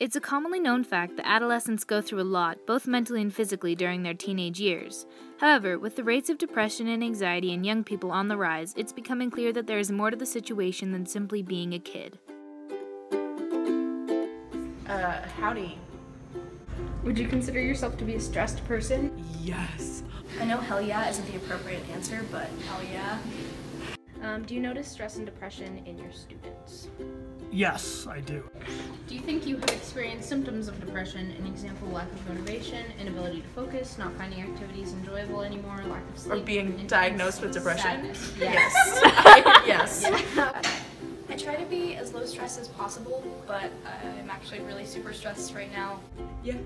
It's a commonly known fact that adolescents go through a lot, both mentally and physically, during their teenage years. However, with the rates of depression and anxiety in young people on the rise, it's becoming clear that there is more to the situation than simply being a kid. Uh, howdy. Would you consider yourself to be a stressed person? Yes. I know hell yeah isn't the appropriate answer, but hell yeah. Um, do you notice stress and depression in your students? Yes, I do. Do you think you have experienced symptoms of depression? An example, lack of motivation, inability to focus, not finding activities enjoyable anymore, lack of sleep, Or being diagnosed with depression? sadness. Yes. yes. I try to be as low stress as possible, but I'm actually really super stressed right now. Yeah.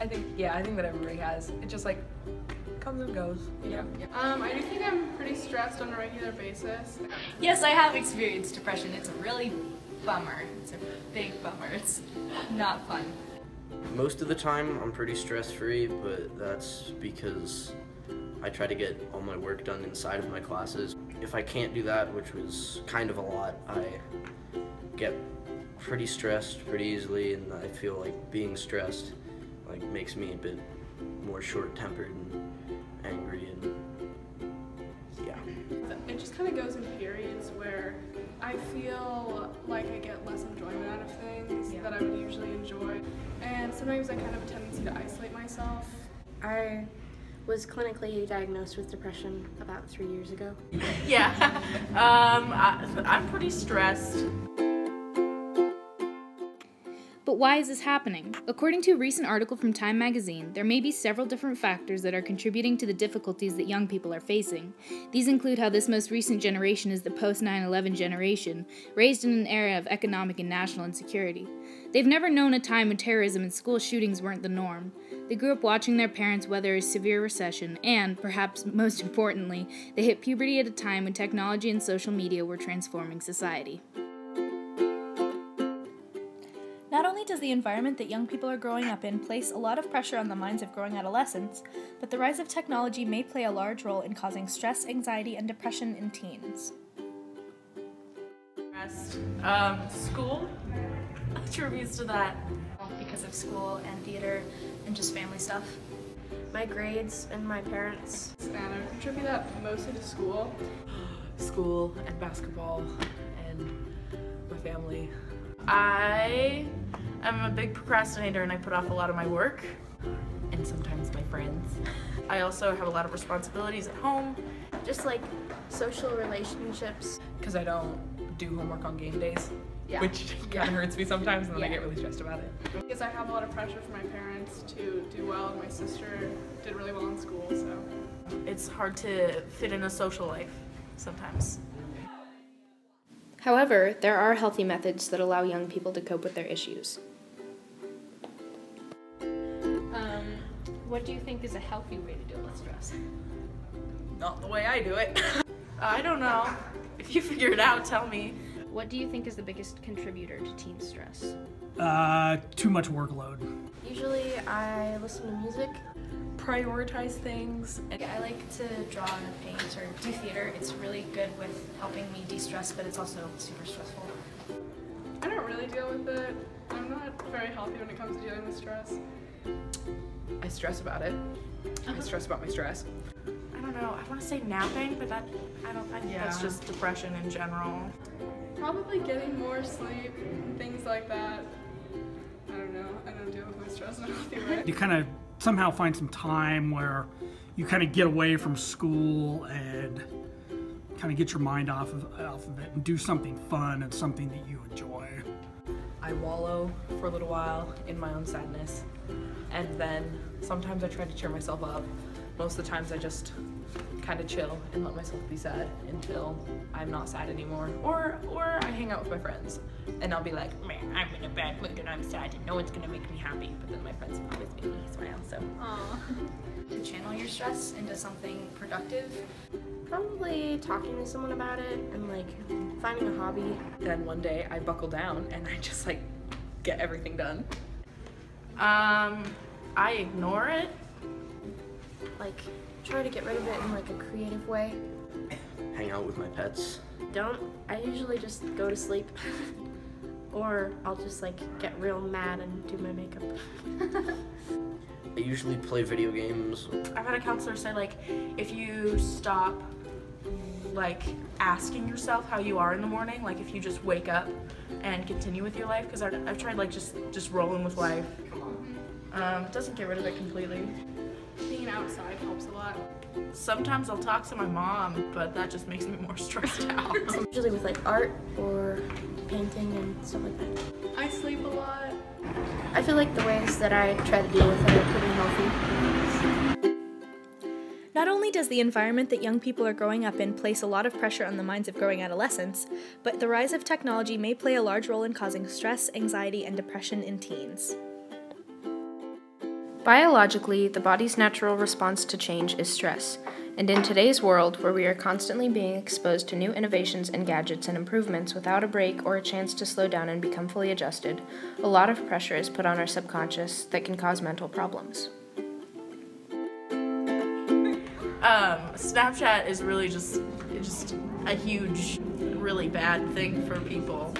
I think yeah, I think that everybody has. It just like comes and goes, you know. Um, I do think I'm pretty stressed on a regular basis. Yes, I have experienced depression. It's a really bummer. It's a big bummer. It's not fun. Most of the time, I'm pretty stress free, but that's because I try to get all my work done inside of my classes. If I can't do that, which was kind of a lot, I get pretty stressed pretty easily, and I feel like being stressed like makes me a bit more short-tempered and angry, and yeah. It just kind of goes in periods where I feel like I get less enjoyment out of things that I would usually enjoy. And sometimes I kind of have a tendency to isolate myself. I was clinically diagnosed with depression about three years ago. Yeah. Um, I, I'm pretty stressed. But why is this happening? According to a recent article from Time magazine, there may be several different factors that are contributing to the difficulties that young people are facing. These include how this most recent generation is the post 9 11 generation, raised in an era of economic and national insecurity. They've never known a time when terrorism and school shootings weren't the norm. They grew up watching their parents weather a severe recession, and, perhaps most importantly, they hit puberty at a time when technology and social media were transforming society. Does the environment that young people are growing up in place a lot of pressure on the minds of growing adolescents, but the rise of technology may play a large role in causing stress, anxiety, and depression in teens. Stressed. Um, school attributes to that. Because of school and theater and just family stuff. My grades and my parents. And I would contribute that mostly to school. School and basketball and my family. I am a big procrastinator and I put off a lot of my work. And sometimes my friends. I also have a lot of responsibilities at home. Just like social relationships. Because I don't do homework on game days. Yeah. Which kind of hurts me sometimes and then I get really stressed about it. Because I have a lot of pressure from my parents to do well, and my sister did really well in school, so. It's hard to fit in a social life sometimes. However, there are healthy methods that allow young people to cope with their issues. Um, what do you think is a healthy way to deal with stress? Not the way I do it. I don't know. If you figure it out, tell me. What do you think is the biggest contributor to teen stress? Uh, too much workload. Usually I listen to music. Prioritize things. And I like to draw and paint or do theater. It's really good with helping me de-stress, but it's also super stressful. I don't really deal with it. I'm not very healthy when it comes to dealing with stress. I stress about it. I uh-huh. stress about my stress. I don't know. I want to say napping, but that I don't. I think that's just depression in general. Probably getting more sleep, and things like that. I don't know. I don't deal with my stress in a healthy way. You kind of somehow find some time where you kind of get away from school and kind of get your mind off of, off of it and do something fun and something that you enjoy. I wallow for a little while in my own sadness. And then sometimes I try to cheer myself up. Most of the times I just kind of chill and let myself be sad until I'm not sad anymore. Or or I hang out with my friends and I'll be like, man, I'm in a bad mood and I'm sad and no one's gonna make me happy. But then my friends always make me smile. So To channel your stress into something productive. Probably talking to someone about it and like finding a hobby. then one day I buckle down and I just like get everything done. Um, I ignore it. Like try to get rid of it in like a creative way. Hang out with my pets. Don't. I usually just go to sleep. or I'll just like get real mad and do my makeup. I usually play video games. I've had a counselor say like, if you stop like asking yourself how you are in the morning, like if you just wake up and continue with your life, because I've tried like just just rolling with life. Um, it doesn't get rid of it completely. Being outside helps a lot. Sometimes I'll talk to my mom, but that just makes me more stressed out. Usually with like art or painting and stuff like that. I sleep a lot. I feel like the ways that I try to deal with it are pretty healthy. Not only does the environment that young people are growing up in place a lot of pressure on the minds of growing adolescents, but the rise of technology may play a large role in causing stress, anxiety, and depression in teens. Biologically, the body's natural response to change is stress. And in today's world, where we are constantly being exposed to new innovations and gadgets and improvements without a break or a chance to slow down and become fully adjusted, a lot of pressure is put on our subconscious that can cause mental problems. Um, Snapchat is really just just a huge, really bad thing for people.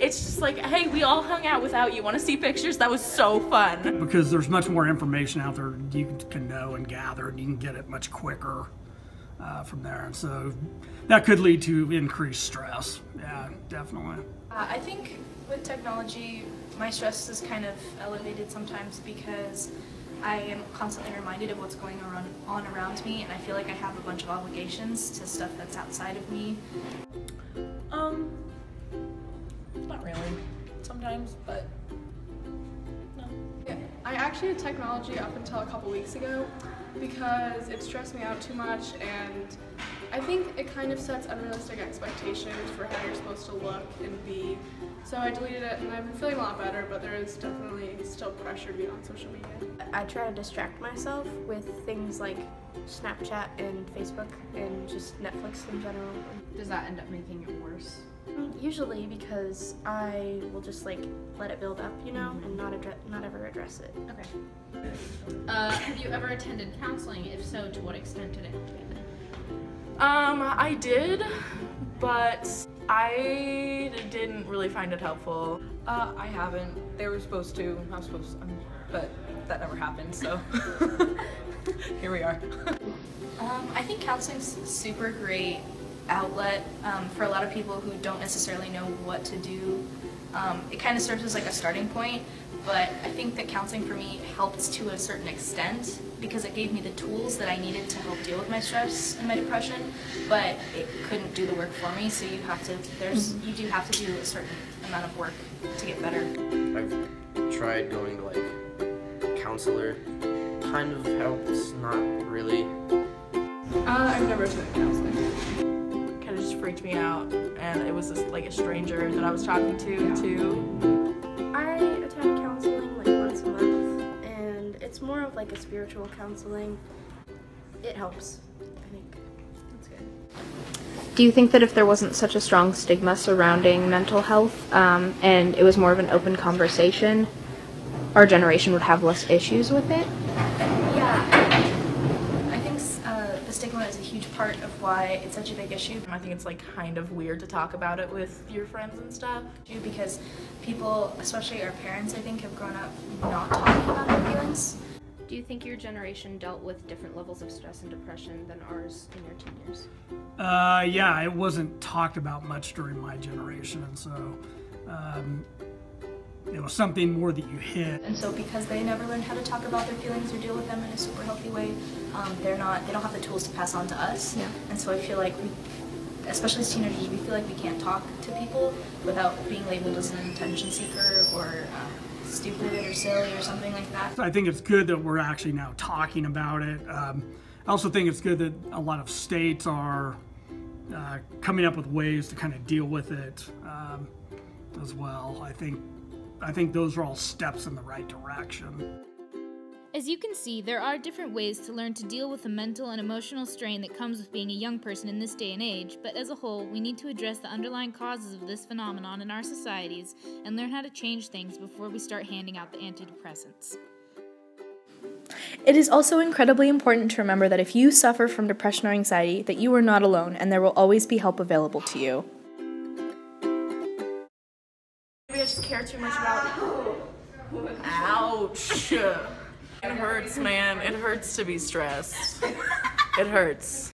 It's just like, hey, we all hung out without you. Want to see pictures? That was so fun. Because there's much more information out there you can know and gather, and you can get it much quicker uh, from there. And so that could lead to increased stress. Yeah, definitely. Uh, I think with technology, my stress is kind of elevated sometimes because I am constantly reminded of what's going on around me, and I feel like I have a bunch of obligations to stuff that's outside of me. Not really. Sometimes, but no. Yeah, I actually had technology up until a couple weeks ago because it stressed me out too much and I think it kind of sets unrealistic expectations for how you're supposed to look and be. So I deleted it and I've been feeling a lot better, but there is definitely still pressure to be on social media. I try to distract myself with things like Snapchat and Facebook and just Netflix in general. Does that end up making it worse? Usually because I will just like let it build up, you know, and not address, not ever address it. Okay. Uh, have you ever attended counseling? If so, to what extent did it help you? Um, I did, but I didn't really find it helpful. Uh, I haven't. They were supposed to. I was supposed to, um, but that never happened, so here we are. Um, I think counseling's super great outlet um, for a lot of people who don't necessarily know what to do. Um, it kind of serves as like a starting point, but I think that counseling for me helped to a certain extent because it gave me the tools that I needed to help deal with my stress and my depression, but it couldn't do the work for me. So you have to there's you do have to do a certain amount of work to get better. I've tried going to like counselor. Kind of helps, not really. Uh, I've never attended counseling. Kind freaked me out, and it was just like a stranger that I was talking to too. I attend counseling like once a month, and it's more of like a spiritual counseling. It helps, I think. That's good. Do you think that if there wasn't such a strong stigma surrounding mental health um, and it was more of an open conversation, our generation would have less issues with it? Yeah, I think uh, the stigma is a huge part of why it's such a big issue. I think it's like kind of weird to talk about it with your friends and stuff. Because people, especially our parents, I think, have grown up not talking about their feelings. Do you think your generation dealt with different levels of stress and depression than ours in your teen years? Uh, yeah, it wasn't talked about much during my generation, and so um, it was something more that you hit. And so, because they never learned how to talk about their feelings or deal with them in a super healthy way, um, they're not. They don't have the tools to pass on to us. Yeah. And so, I feel like we, especially as teenagers, we feel like we can't talk to people without being labeled as an attention seeker or um, stupid or silly or something like that. I think it's good that we're actually now talking about it. Um, I also think it's good that a lot of states are uh, coming up with ways to kind of deal with it um, as well. I think I think those are all steps in the right direction. As you can see, there are different ways to learn to deal with the mental and emotional strain that comes with being a young person in this day and age, but as a whole, we need to address the underlying causes of this phenomenon in our societies and learn how to change things before we start handing out the antidepressants. It is also incredibly important to remember that if you suffer from depression or anxiety, that you are not alone and there will always be help available to you. Maybe I just care too much about Ouch. It hurts, man. It hurts to be stressed. It hurts.